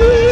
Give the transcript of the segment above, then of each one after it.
Oh,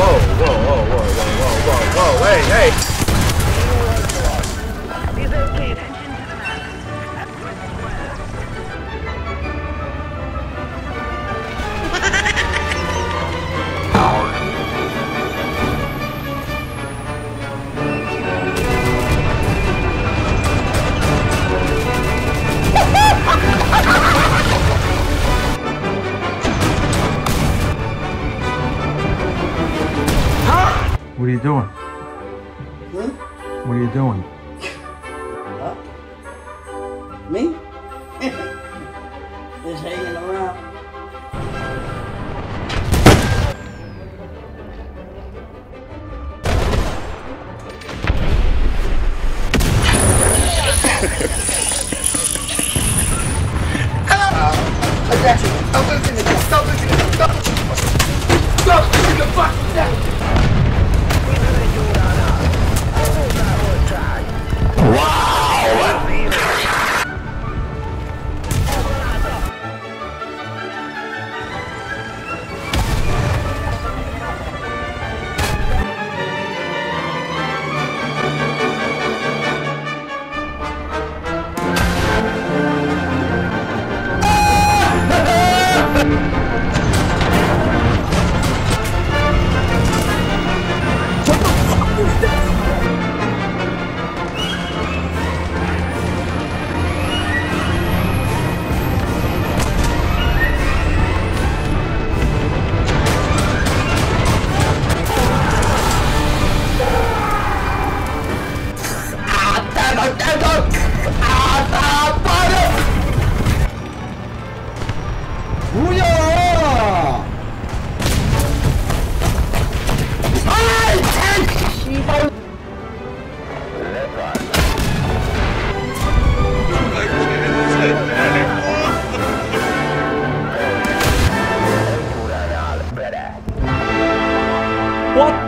Whoa, whoa, whoa, whoa, whoa, whoa, whoa, whoa, hey, hey! Are you doing? Hmm? What are you doing? Huh? Me?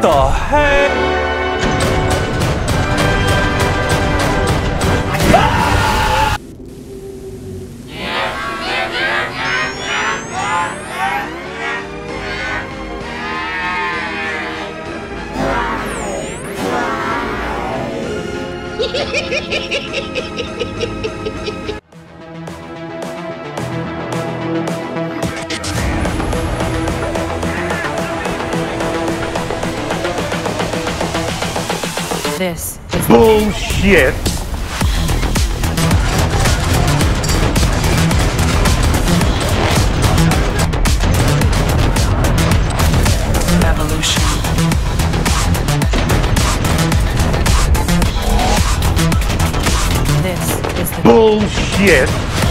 The heck? This is Bullshit. evolution. This is Bullshit.